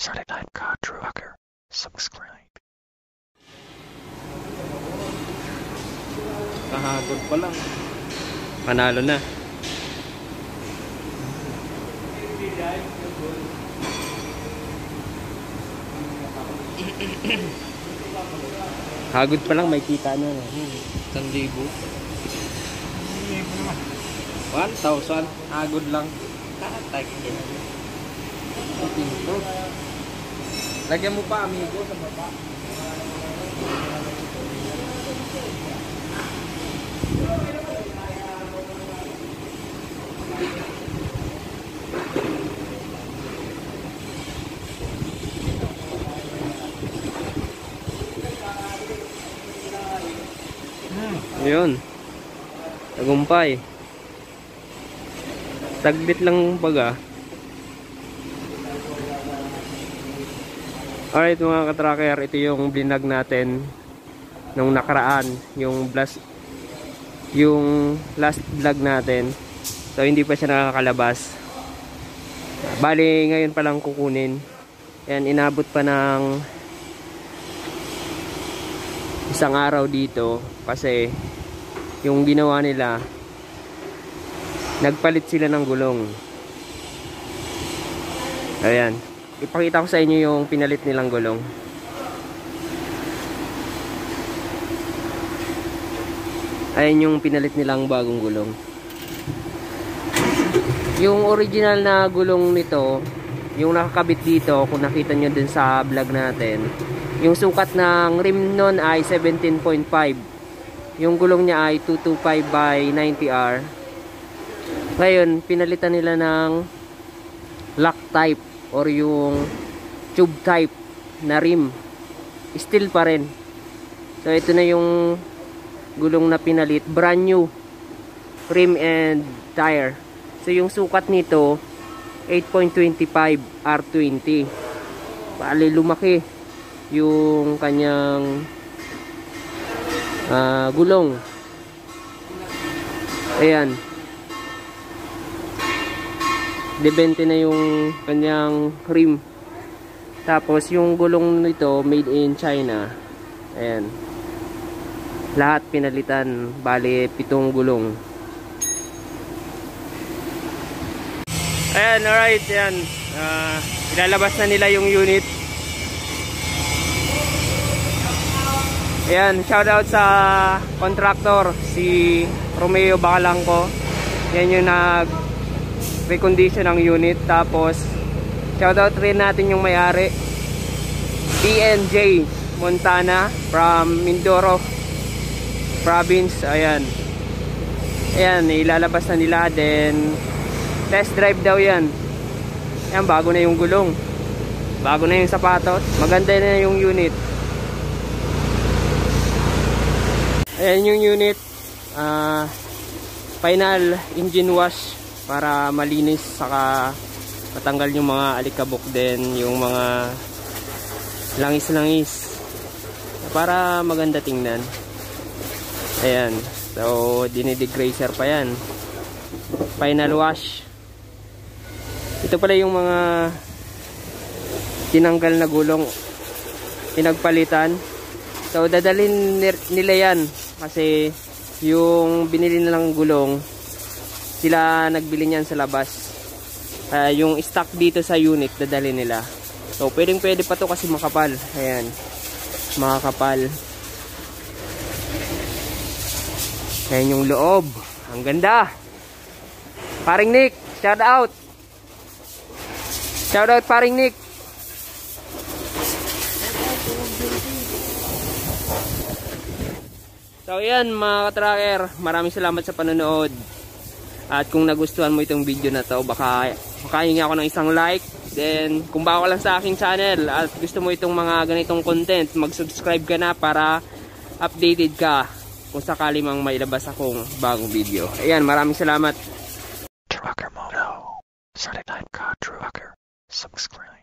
39 Car Trucker. Subscribe. Kahagod pa lang. Panalo na. Hagod pa lang, may kita na. Isang libo. 1,000. Hagod lang. Tatag. Pinto. Lagyan mo pa, amigo, sa baba. Ayun. Tagumpay. Taglit lang baga. Alright mga katracker, ito yung blinag natin nung nakaraan, yung last yung last vlog natin. So hindi pa siya nakakalabas. Bali ngayon pa lang kukunin. Yan inabot pa ng isang araw dito kasi yung ginawa nila nagpalit sila ng gulong. Ayan ipakita ko sa inyo yung pinalit nilang gulong. Ayan yung pinalit nilang bagong gulong. Yung original na gulong nito yung nakakabit dito kung nakita nyo dun sa vlog natin yung sukat ng rim nun ay 17.5 yung gulong niya ay 225 by 90R ngayon pinalitan nila ng lock type or yung tube type na rim still pa rin. So ito na yung gulong na pinalit. Brand new rim and tire. So yung sukat nito 8.25 R20 bali lumaki yung kanyang uh, gulong. Ayan debente na yung kanyang rim. Tapos yung gulong nito made in China. Ayan. Lahat pinalitan. Bali pitong gulong. Ayan alright ayan. Uh, ilalabas na nila yung unit. Ayan shout out sa contractor si Romeo Bacalangco yan yung nag recondition ang unit tapos shoutout rin natin yung may-ari PNJ Montana from Mindoro province ayan. Ayan ilalabas na nila then test drive daw yan. Ayan bago na yung gulong. Bago na yung sapatos. Maganda na yung unit. Ayan yung unit. Uh, final engine wash para malinis saka matanggal yung mga alikabok din yung mga langis-langis. Para maganda tingnan. Ayan. So dinidegraser pa yan. Final wash. Ito pala yung mga tinanggal na gulong. Pinagpalitan. So dadalhin nila yan. Kasi yung binili nilang gulong sila nagbili niyan sa labas. Uh, yung stock dito sa unit dadali nila. So pwedeng pwede pa to kasi makapal. Ayan. Makakapal. Ayan yung loob. Ang ganda. Paring Nick shout out. Shout out paring Nick. So yan mga katracker, maraming salamat sa panonood. At kung nagustuhan mo itong video na to, baka makahingi ako ng isang like. Then, kung bago lang sa aking channel at gusto mo itong mga ganitong content, mag-subscribe ka na para updated ka kung sakali mang mailabas akong bagong video. Ayan, maraming salamat. Trucker Mono. Saturday Night Car Trucker. Subscribe.